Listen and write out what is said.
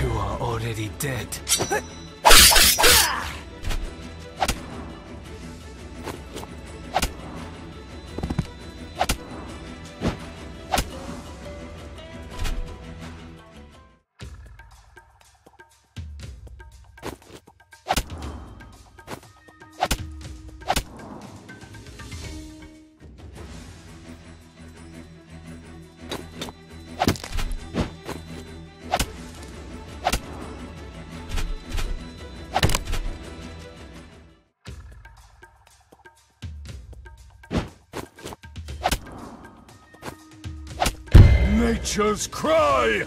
You are already dead. Nature's cry!